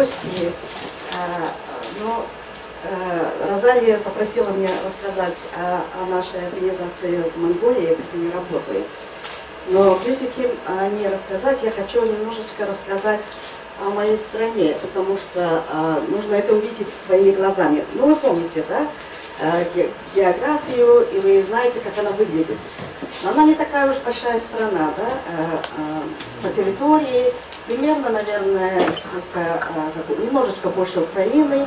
Дорогие э, гости. Э, Розалия попросила меня рассказать о, о нашей организации в Монголии, как они работают. Но прежде чем о ней рассказать, я хочу немножечко рассказать о моей стране, потому что э, нужно это увидеть своими глазами. Ну, вы помните, да, ге- географию, и вы знаете, как она выглядит. Но она не такая уж большая страна, да, по территории, примерно, наверное, сколько, э, немножечко больше Украины,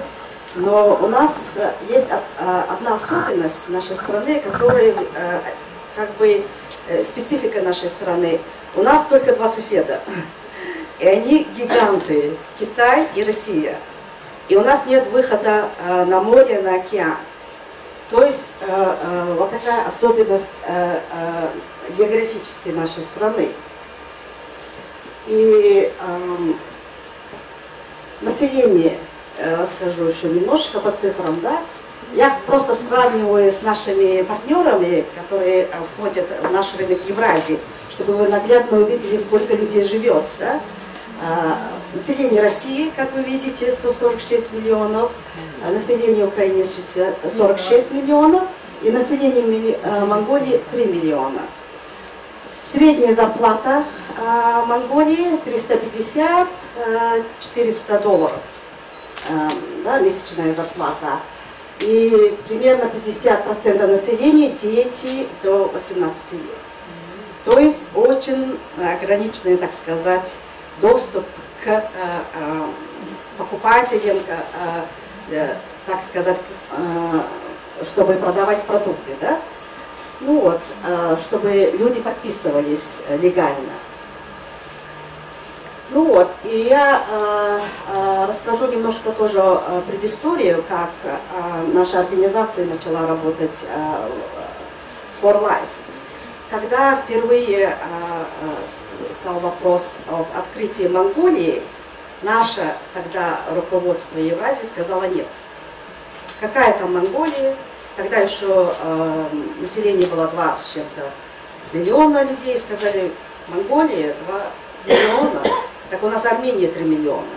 но у нас э, есть од- одна особенность нашей страны, которая э, как бы специфика нашей страны. У нас только два соседа. И они гиганты, Китай и Россия. И у нас нет выхода на море, на океан. То есть вот такая особенность географической нашей страны. И эм, население, э, расскажу еще немножко по цифрам, да. Я просто сравниваю с нашими партнерами, которые э, входят в наш рынок Евразии, чтобы вы наглядно увидели, сколько людей живет, да. А, Население России, как вы видите, 146 миллионов, а население Украины 60 46 миллионов и население э, Монголии 3 миллиона. Средняя зарплата э, Монголии 350-400 долларов, э, да, месячная зарплата. И примерно 50% населения дети до 18 лет. То есть очень ограниченный, так сказать, доступ к э, э, покупателям, к, э, э, так сказать, э, чтобы продавать продукты, да? Ну вот, э, чтобы люди подписывались э, легально. Ну вот, и я э, расскажу немножко тоже предысторию, как наша организация начала работать For Life. Когда впервые стал вопрос об открытии Монголии, наше тогда руководство Евразии сказало нет. Какая там Монголия? Тогда еще э, население было 2 с чем-то миллиона людей. Сказали, Монголия 2 миллиона. Так у нас Армения 3 миллиона.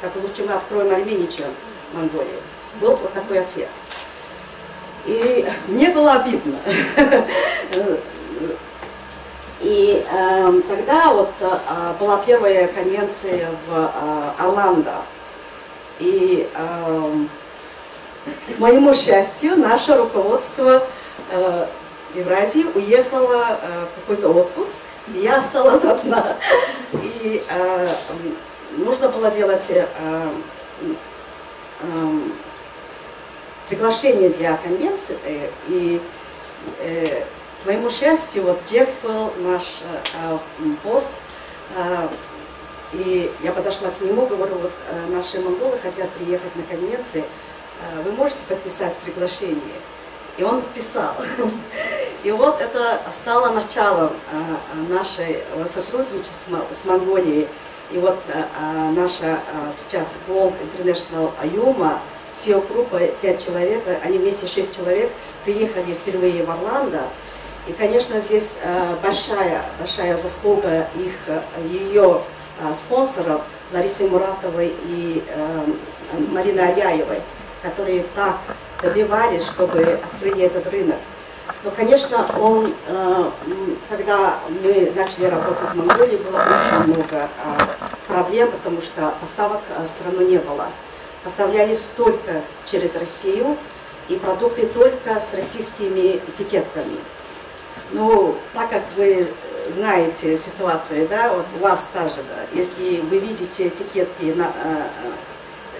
Так лучше мы откроем Армению, чем Монголию. Был вот такой ответ. И мне было обидно. И э, тогда вот э, была первая конвенция в э, Орландо. И э, к моему счастью, наше руководство э, Евразии уехало э, в какой-то отпуск, и я осталась одна. И э, нужно было делать э, эм, приглашение для конвенции. э, И э, к моему счастью, вот Джефф был наш э, э, босс, э, и я подошла к нему, говорю, вот э, наши монголы хотят приехать на конвенции, э, вы можете подписать приглашение? И он подписал. И вот это стало началом э, нашего сотрудничества с Мо- с Монголией. И вот э, э, наша э, сейчас Gold International Аюма, с ее группой пять человек, э, они вместе шесть человек, приехали впервые в Орландо. И, конечно, здесь э, большая, большая заслуга их, э, ее э, спонсоров Ларисы Муратовой и э, Марины Аряевой, которые так добивались, чтобы открыли этот рынок. Но, конечно, он, э, когда мы начали работать в Монголии, было очень много э, проблем, потому что поставок э, в страну не было. Поставлялись только через Россию, и продукты только с российскими этикетками. Ну, так как вы знаете ситуацию, да, вот у вас та же, да, если вы видите этикетки на, э,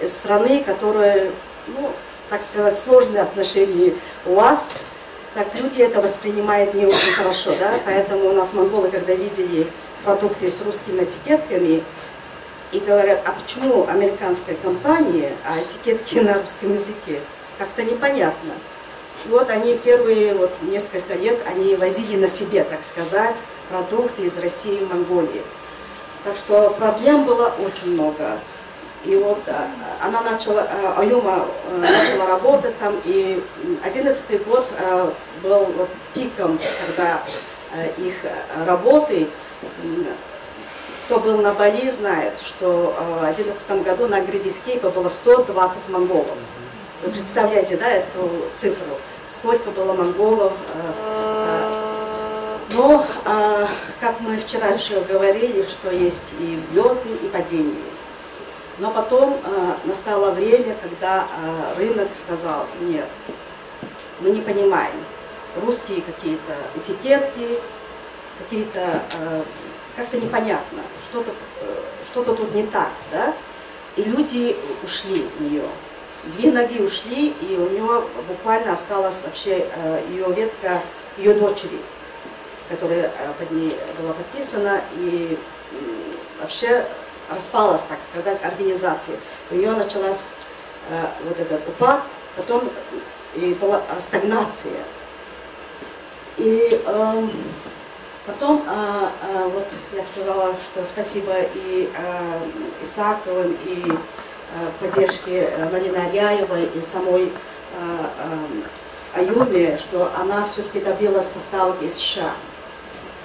э, страны, которые, ну, так сказать, сложные отношения у вас, так люди это воспринимают не очень хорошо, да, поэтому у нас монголы, когда видели продукты с русскими этикетками, и говорят, а почему американская компания, а этикетки на русском языке? Как-то непонятно. И вот они первые вот несколько лет, они возили на себе, так сказать, продукты из России в Монголии. Так что проблем было очень много. И вот а, она начала, а, Аюма а, начала работать там, и одиннадцатый год был вот пиком, когда их работы. Кто был на Бали, знает, что в 2011 году на Гридискейпе было 120 монголов. Вы представляете, да, эту цифру? Сколько было монголов? Но, как мы вчера еще говорили, что есть и взлеты, и падения. Но потом настало время, когда рынок сказал, нет, мы не понимаем. Русские какие-то этикетки, какие-то как-то непонятно, что-то что, -то, тут не так, да? И люди ушли в нее. Две ноги ушли, и у нее буквально осталась вообще ее ветка ее дочери, которая под ней была подписана, и вообще распалась, так сказать, организация. У нее началась вот этот упад, потом и была стагнация. И э, Потом, а, а, вот я сказала, что спасибо и а, Исааковым, и а, поддержке Марины Аряевой, и самой а, а, Аюме, что она все-таки добилась поставок из США.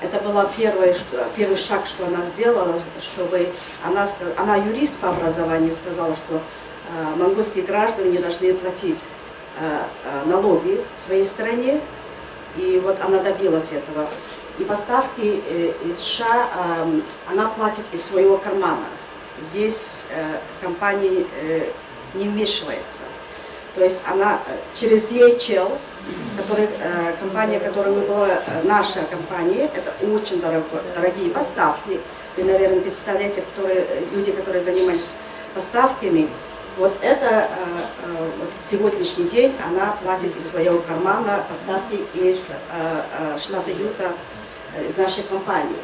Это был первый, первый шаг, что она сделала, чтобы она, она юрист по образованию, сказала, что а, монгольские граждане не должны платить а, а, налоги в своей стране, и вот она добилась этого и поставки э, из США она платит из своего кармана. Здесь э, компания э, не вмешивается. То есть она через DHL, который, компания, которая была наша компания, это очень дорогие поставки. Вы, наверное, представляете, которые, люди, которые занимались поставками, вот это сегодняшний день она платит из своего кармана поставки из штата Юта Э, из нашей компании.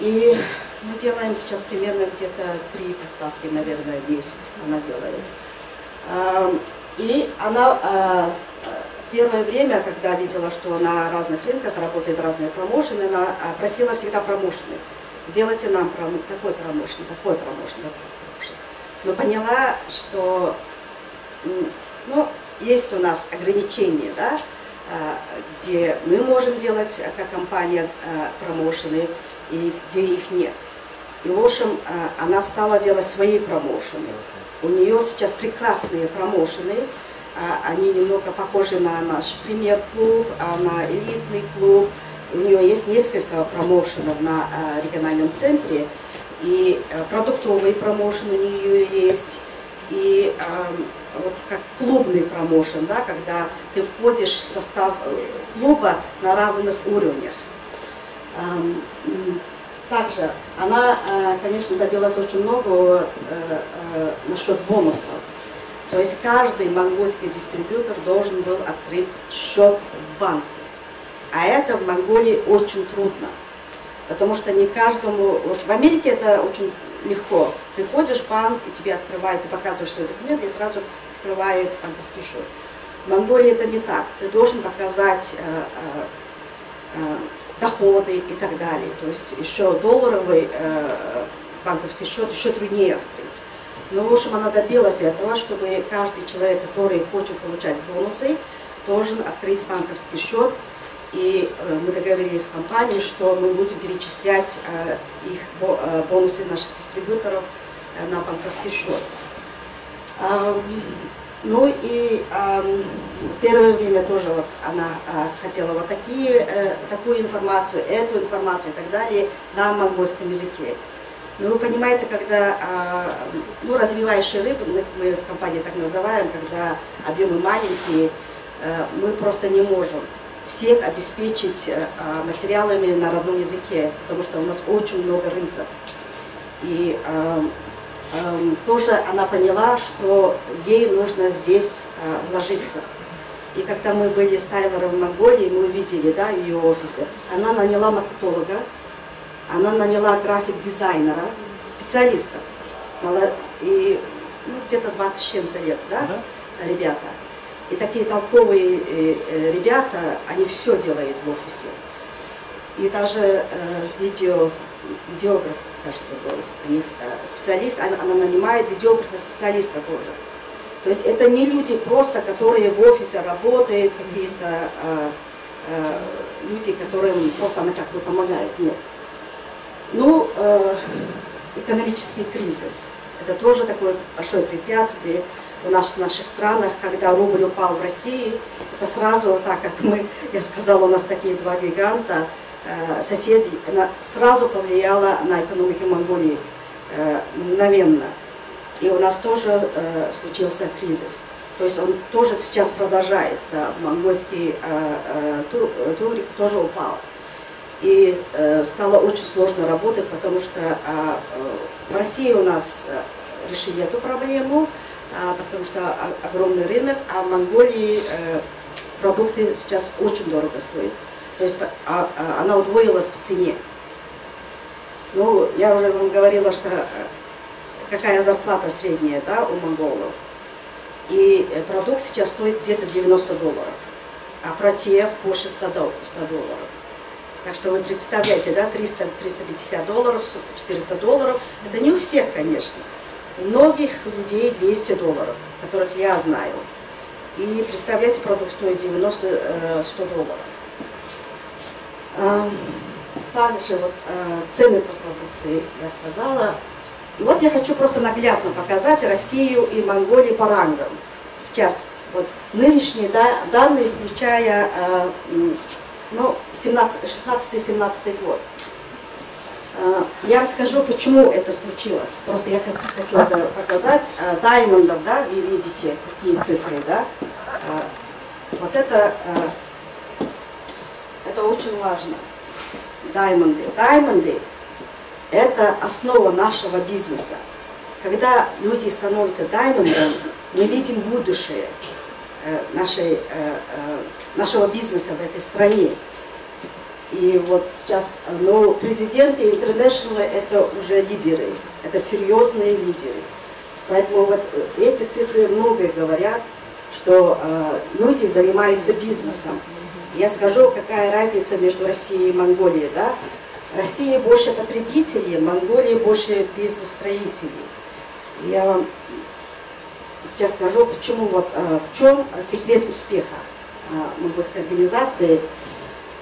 И мы делаем сейчас примерно где-то три поставки, наверное, в месяц она делает. И она а, первое время, когда видела, что на разных рынках работает разные промоушены, она а, просила всегда промоушены. Сделайте нам такой промоушен, такой промоушен, такой промоушен. Но поняла, что ну, есть у нас ограничения, да, а, где мы можем делать как компания промоушены и где их нет. И, в общем, она стала делать свои промоушены. У нее сейчас прекрасные промоушены, они немного похожи на наш премьер-клуб, на элитный клуб. У нее есть несколько промоушенов на региональном центре, и продуктовый промоушен у нее есть, и вот как клубный промоушен, да, когда ты входишь в состав э, клуба на равных уровнях. Также она, э, конечно, добилась очень много э, насчет бонусов. То есть каждый монгольский дистрибьютор должен был открыть счет в банке. А это в Монголии очень трудно. Потому что не каждому... Вот в Америке это очень легко. Приходишь в банк, и тебе открывают, ты показываешь свой документ, и сразу открывают банковский счет. В Монголии это не так. Ты должен показать э, э, э, доходы и так далее. То есть еще долларовый э, банковский счет еще труднее открыть. Но, в общем, она добилась этого, чтобы каждый человек, который хочет получать бонусы, должен открыть банковский счет. И э, мы договорились с компанией, что мы будем перечислять э, их э, бонусы наших дистрибьюторов э, на банковский счет. Ну и э, первое время тоже вот она э, хотела вот такие, э, такую информацию, эту информацию и так далее на монгольском языке. Но вы понимаете, когда э, ну, развивающий рыбу, мы, в компании так называем, когда объемы маленькие, э, мы просто не можем всех обеспечить э, материалами на родном языке, потому что у нас очень много рынков. И тоже она поняла, что ей нужно здесь э, вложиться. И когда мы были с Тайлером в Монголии, мы увидели да, ее офисы, она наняла маркетолога, она наняла график-дизайнера, специалистов. И ну, где-то 20 с чем-то лет, да, ребята. И такие толковые э, э, ребята, они все делают в офисе. И даже э, видео, видеограф кажется, был у них э, специалист, она, она нанимает видеографа специалиста тоже. То есть это не люди просто, которые в офисе работают, какие-то э, э, люди, которым просто она как бы помогает. Нет. Ну, э, экономический кризис. Это тоже такое большое препятствие в наших, наших странах, когда рубль упал в России, это сразу, так как мы, я сказала, у нас такие два гиганта, э, соседи, она сразу повлияла на экономику Монголии э, мгновенно. И у нас тоже э, случился кризис. То есть он тоже сейчас продолжается. Монгольский тур, тоже упал. И стало очень сложно работать, потому что э, в России у нас решили эту проблему, э, потому что огромный рынок, а в Монголии продукты сейчас очень дорого стоят. То есть а, а, она удвоилась в цене. Ну, я уже вам говорила, что какая зарплата средняя да, у монголов. И продукт сейчас стоит где-то 90 долларов, а протеев больше 100 долларов. Так что вы представляете, да, 300, 350 долларов, 400 долларов, это не у всех, конечно. У многих людей 200 долларов, которых я знаю. И представляете, продукт стоит 90-100 э, долларов. Также вот э, цены по продукту я сказала. И вот я хочу просто наглядно показать Россию и Монголию по рангам. Сейчас вот нынешние да, данные, включая э, ну, 16-17 год. Э, я расскажу, почему это случилось. Просто я хочу, хочу это показать. Даймондов, да, вы видите, какие цифры, да. Вот это, это очень важно. Даймонды. Даймонды – это основа нашего бизнеса. Когда люди становятся даймондом, мы видим будущее нашей нашего бизнеса в этой стране. И вот сейчас, но президенты International это уже лидеры, это серьезные лидеры. Поэтому вот эти цифры многое говорят, что э, люди занимаются бизнесом. Я скажу, какая разница между Россией и Монголией. Да? Россия больше потребителей, Монголия больше бизнес-строителей. Я вам сейчас скажу, почему, вот, э, в чем секрет успеха. А, монгольской организации.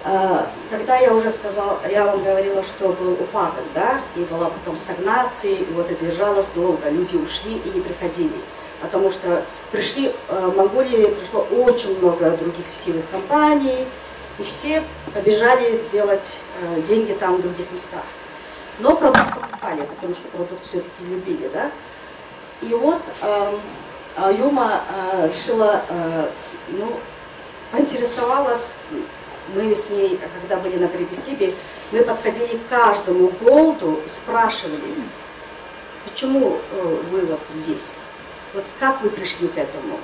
А, когда я уже сказала, я вам говорила, что был упадок, да, и была потом стагнация, и вот это держалось долго, люди ушли и не приходили. Потому что пришли, а, в Монголии пришло очень много других сетевых компаний, и все побежали делать деньги там в других местах. Но продукт покупали, потому что продукт все-таки любили, да. И вот э, Юма э, решила, э, ну, поинтересовалась, мы с ней, когда были на Гребескибе, мы подходили к каждому голду и спрашивали, почему э, вы вот здесь? Вот как вы пришли к этому?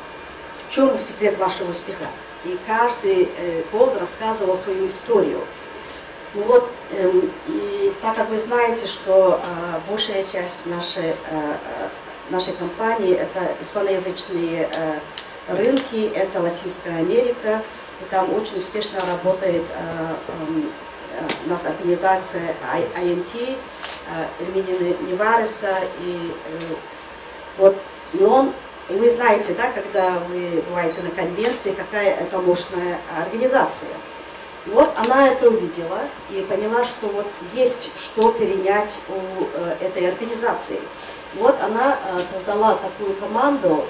В чем секрет вашего успеха? И каждый э, голд рассказывал свою историю. Ну вот, эм, и так как вы знаете, что э, большая часть нашей, нашей компании это испаноязычные рынки, это Латинская Америка, и там очень успешно работает э, эм, э, у нас организация INT, э, Эрмини Невареса, и вот, и он, и вы знаете, да, когда вы бываете на конвенции, какая это мощная организация. Вот она это увидела и поняла, что вот есть что перенять у этой организации. Вот она создала такую команду,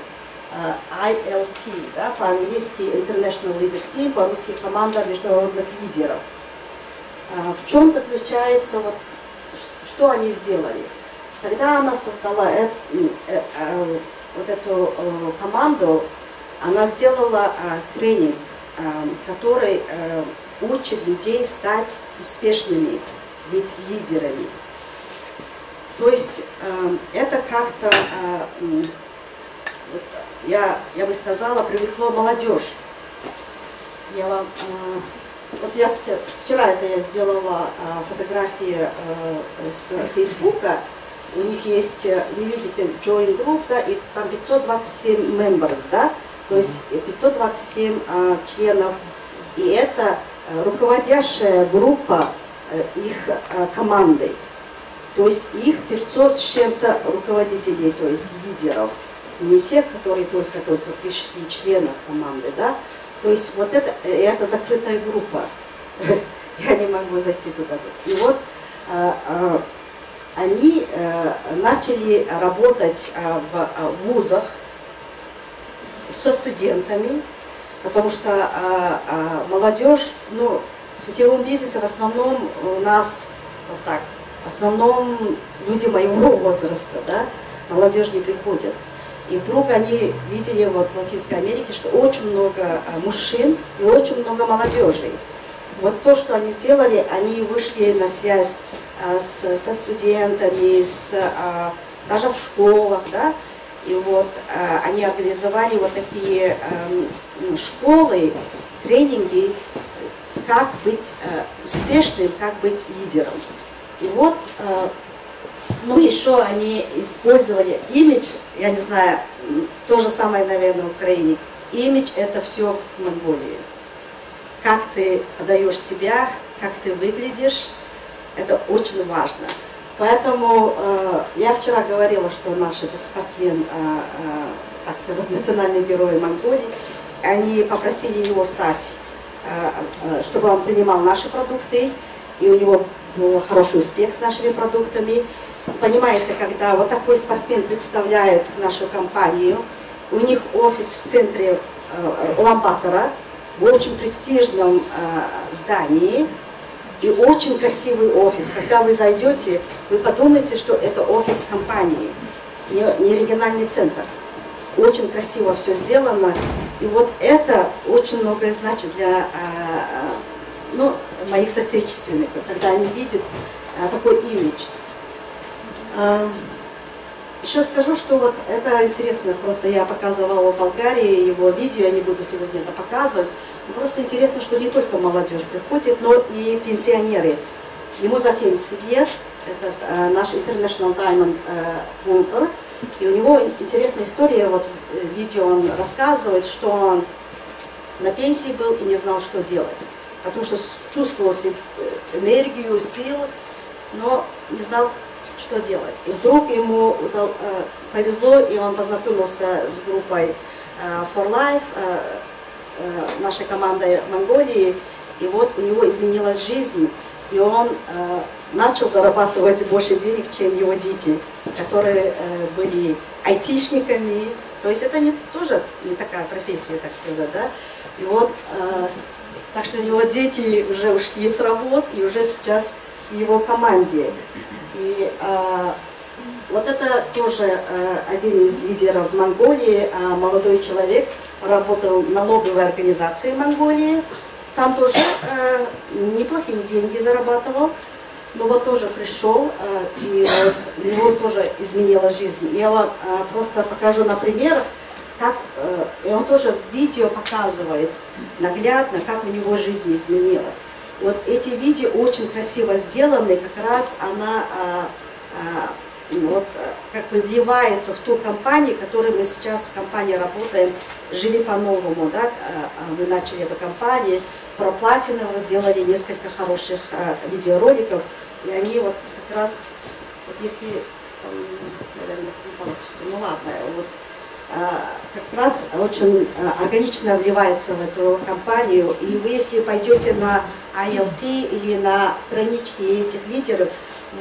ILT, да, по-английски International Leaders Team, по-русски команда международных лидеров. В чем заключается, вот, что они сделали? Когда она создала э, э, э, вот эту э, команду, она сделала э, тренинг, э, который э, учит людей стать успешными, быть лидерами. То есть э, это как-то э, я, я бы сказала, привлекло молодежь. Я вам, э, вот я сейчас, вчера это я сделала э, фотографии э, с Фейсбука. У них есть, э, вы видите, join group, да, и там 527 members, да, то есть 527 э, членов. И это э, руководящая группа э, их э, команды. То есть их 500 с чем-то руководителей, то есть лидеров не те, которые только-только пришли, членов команды, да, то есть вот это, это закрытая группа, то есть я не могу зайти туда. И вот они начали работать в вузах со студентами, потому что молодежь, ну, в сетевом бизнесе в основном у нас вот так, в основном люди моего возраста, да, молодежь не приходит. И вдруг они видели вот в Латинской Америке, что очень много мужчин и очень много молодежи. Вот то, что они сделали, они вышли на связь с, со студентами, с, а, даже в школах, да, и вот а, они организовали вот такие а, школы, тренинги, как быть успешным, как быть лидером. И вот ну, еще они использовали имидж, я не знаю, то же самое, наверное, в Украине. Имидж – это все в Монголии. Как ты подаешь себя, как ты выглядишь, это очень важно. Поэтому э, я вчера говорила, что наш этот спортсмен, э, э, так сказать, национальный герой Монголии, они попросили его стать, э, э, чтобы он принимал наши продукты, и у него был хороший успех с нашими продуктами. Понимаете, когда вот такой спортсмен представляет нашу компанию, у них офис в центре э, Лампатора, в очень престижном э, здании, и очень красивый офис. Когда вы зайдете, вы подумаете, что это офис компании, не, не региональный центр. Очень красиво все сделано. И вот это очень многое значит для э, ну, моих соотечественников, когда они видят э, такой имидж. Еще скажу, что вот это интересно, просто я показывала в Болгарии его видео, я не буду сегодня это показывать. Просто интересно, что не только молодежь приходит, но и пенсионеры. Ему за 70 лет, этот э, наш International Diamond э, Hunter, и у него интересная история, вот в видео он рассказывает, что он на пенсии был и не знал, что делать. Потому что чувствовал э, энергию, силу, но не знал, что делать. И вдруг ему э, повезло, и он познакомился с группой э, For Life, э, нашей командой Монголии, и вот у него изменилась жизнь, и он начал зарабатывать больше денег, чем его дети, которые были айтишниками, то есть это не, тоже не такая профессия, так сказать, да. И вот, так что у него дети уже ушли с работ, и уже сейчас в его команде. И э, вот это тоже э, один из лидеров Монголии, э, молодой человек, работал в налоговой организации Монголии. Там тоже э, неплохие деньги зарабатывал, но вот тоже пришел, э, и вот у него тоже изменилась жизнь. Я вам э, просто покажу на примерах, как, э, и он тоже в видео показывает наглядно, как у него жизнь изменилась. Вот эти видео очень красиво сделаны, как раз она а, а, вот, как бы вливается в ту компанию, которой мы сейчас в компании работаем, жили по-новому, да, а, а мы начали эту компанию, про платиновых сделали несколько хороших а, видеороликов, и они вот как раз, вот если, наверное, не получится, ну ладно, вот. а, как раз очень а, органично вливается в эту компанию. И вы, если пойдете на ILT или на странички этих лидеров,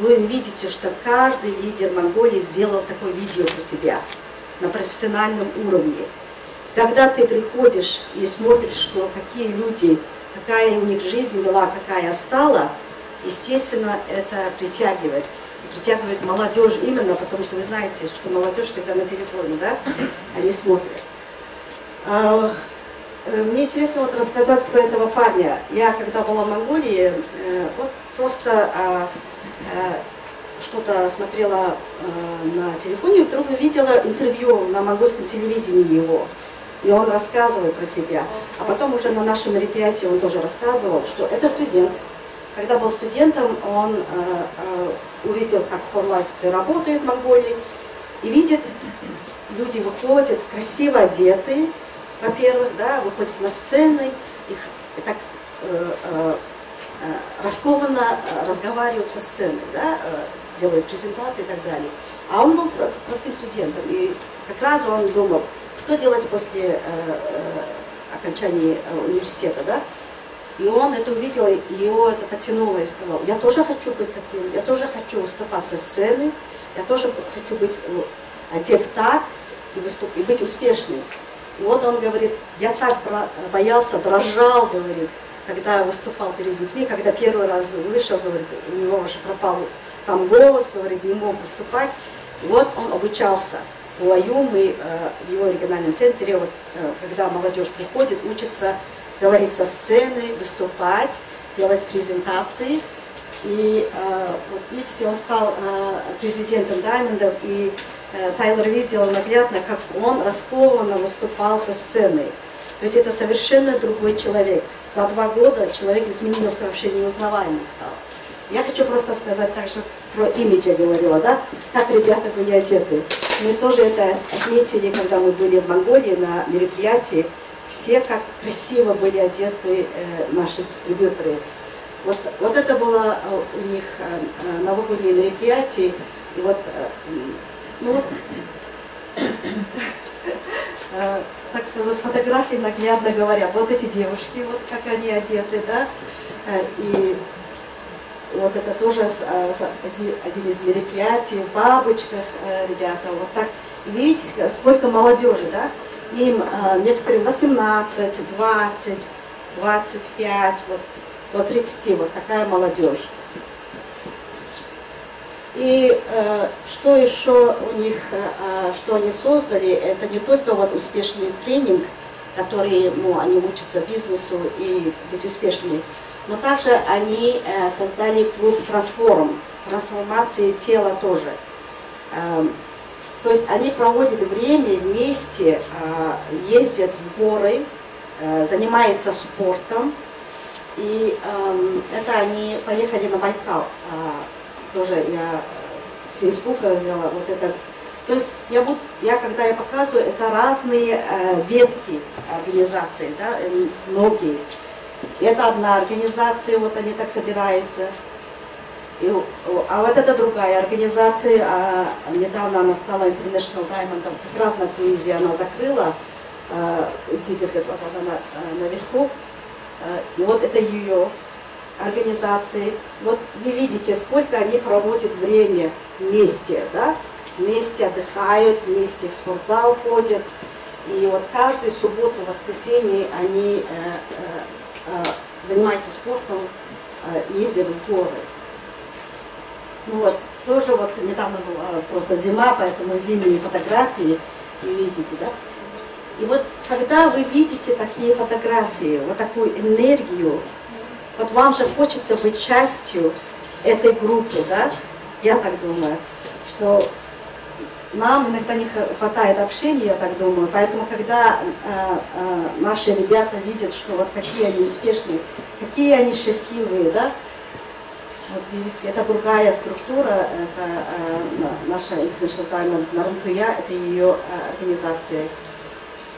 вы видите, что каждый лидер Монголии сделал такое видео про себя на профессиональном уровне. Когда ты приходишь и смотришь, что какие люди, какая у них жизнь была, какая стала, естественно, это притягивает притягивает молодежь именно, потому что вы знаете, что молодежь всегда на телефоне, да, они смотрят. А, э, мне интересно вот рассказать про этого парня. Я когда была в Монголии, э, вот просто а, а, что-то смотрела на телефоне, и вдруг увидела интервью на монгольском телевидении его. И он рассказывает про себя. А потом уже на нашем мероприятии он тоже рассказывал, что это студент, когда был студентом, он э, э, увидел, как Life работает в Монголии, и видит, люди выходят красиво одетые, во-первых, да, выходят на сцены, их так э, раскованно разговаривают со сцены, да, делают презентации и так далее. А он был простым студентом, и как раз он думал, что делать после окончания университета, да. И он это увидел, его это потянуло и сказал, я тоже хочу быть таким, я тоже хочу выступать со сцены, я тоже хочу быть одет так и, выступ, и быть успешным. И вот он говорит, я так боялся, дрожал, говорит, когда выступал перед людьми, когда первый раз вышел, говорит, у него уже пропал там голос, говорит, не мог выступать. И вот он обучался. В УАЮ мы э, в его региональном центре, вот, э, когда молодежь приходит, учится говорить со сцены, выступать, делать презентации. И э, вот видите, он стал э, президентом Даймондов, и э, Тайлер видел наглядно, как он раскованно выступал со сцены. То есть это совершенно другой человек. За два года человек изменился, вообще неузнаваемый стал. Я хочу просто сказать также про имидж я говорила, да, как ребята были одеты. Мы тоже это отметили, когда мы были в Монголии на мероприятии. Все как красиво были одеты э, наши дистрибьюторы. Вот, вот это было э, у них э, э, новогоднее мероприятие. И вот, ну вот, так сказать, фотографии наглядно говорят. Вот эти девушки, вот как они одеты, да, и вот это тоже один из мероприятий, в бабочках ребята, вот так. видите, сколько молодежи, да, им некоторым 18, 20, 25, вот до 30, вот такая молодежь. И э, что еще у них, э, что они создали, это не только вот успешный тренинг, который ну, они учатся бизнесу и быть успешными, но также они э, создали клуб трансформ, трансформации тела тоже. Э, то есть они проводят время вместе, э, ездят в горы, э, занимаются спортом, и э, это они поехали на Байкал. Э, тоже я с Фейсбука взяла вот это. То есть я, буду, я когда я показываю, это разные ветки организации, да, многие. Это одна организация, вот они так собираются. И, а вот это другая организация, а, недавно она стала International Diamond, как раз на круизе она закрыла, а, Диггер, вот она наверху, Э, и вот это ее организации. Вот вы видите, сколько они проводят время вместе, да? Вместе отдыхают, вместе в спортзал ходят. И вот каждую субботу, воскресенье они э, э, занимаются спортом, э, ездят в горы. Ну вот, тоже вот недавно была просто зима, поэтому зимние фотографии, вы видите, да? И вот когда вы видите такие фотографии, вот такую энергию, вот вам же хочется быть частью этой группы, да? Я так думаю, что нам иногда не хватает общения, я так думаю, поэтому когда э, э, наши ребята видят, что вот какие они успешные, какие они счастливые, да, вот видите, это другая структура, это э, наша International Diamond Нарунтуя, это ее э, организация.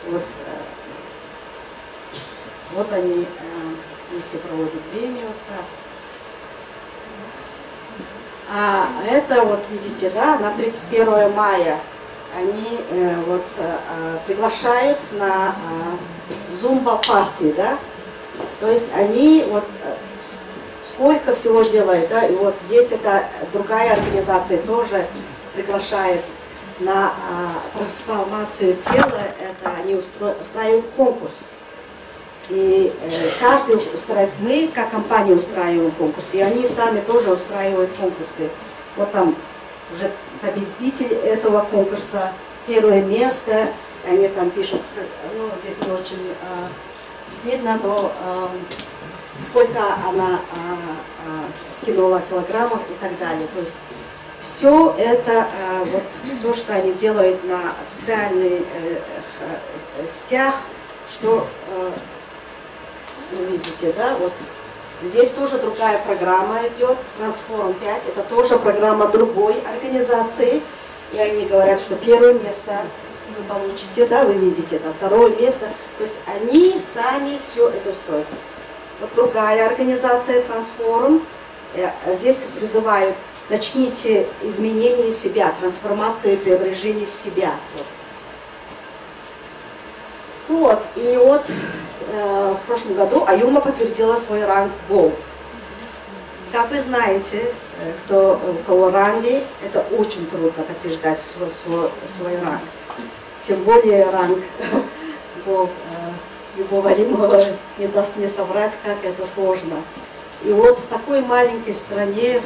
Вот, э, вот они э, вместе проводят время вот так. А это вот видите, да, на 31 мая они э, вот э, приглашают на э, зумба парти, да, то есть они вот э, сколько всего делают, да, и вот здесь это другая организация тоже приглашает на а, трансформацию тела, это они устро, устраивают конкурс. И э, каждый устраивает, мы как компания устраиваем конкурсы, и они сами тоже устраивают конкурсы. Вот там уже победитель этого конкурса, первое место, они там пишут, ну здесь не очень э, видно, но э, сколько она э, скинула килограммов и так далее. То есть все это э, вот то, что они делают на социальных э, э, сетях, что вы видите, да, вот. Здесь тоже другая программа идет, Transform 5, это тоже программа другой организации, и они говорят, что первое место вы получите, да, вы видите, это второе место, то есть они сами все это строят. Вот другая организация Transform, здесь призывают начните изменение себя, трансформацию и преображение себя. Вот, и вот э, в прошлом году Аюма подтвердила свой ранг Gold. Как вы знаете, э, кто, у кого ранги, это очень трудно подтверждать свой, свой, свой ранг. Тем более ранг Gold. Э, Любого Алимова не даст мне соврать, как это сложно. И вот в такой маленькой стране,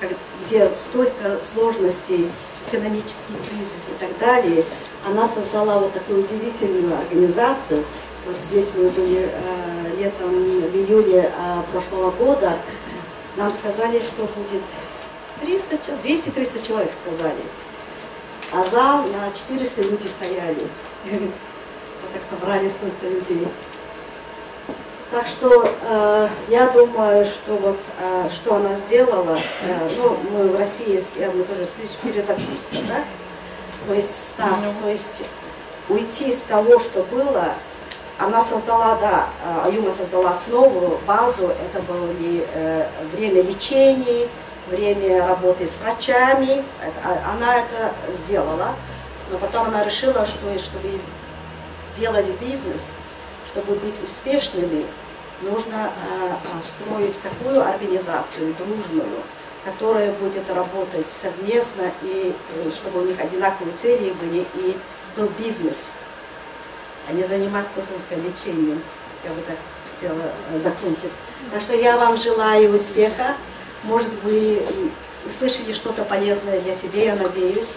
э, где столько сложностей, экономический кризис и так далее, она создала вот такую удивительную организацию. Вот здесь мы были э, летом, в июле э, прошлого года. Нам сказали, что будет 300, 200-300 человек сказали. А зал на 400 люди стояли. Вот так собрали столько людей. Так что э, я думаю, что вот э, что она сделала, э, ну, мы в России, мы тоже перезагрузка, да, то есть старт, то есть уйти из того, что было, она создала, да, э, Аюма создала основу, базу, это было э, время лечений, время работы с врачами, а, она это сделала, но потом она решила, что чтобы делать бизнес, чтобы быть успешными, нужно э, строить такую организацию дружную, которая будет работать совместно, и чтобы у них одинаковые цели были, и был бизнес, а не заниматься только лечением. Я бы так хотела э, закончить. Так что я вам желаю успеха. Может, вы услышали что-то полезное для себя, я надеюсь.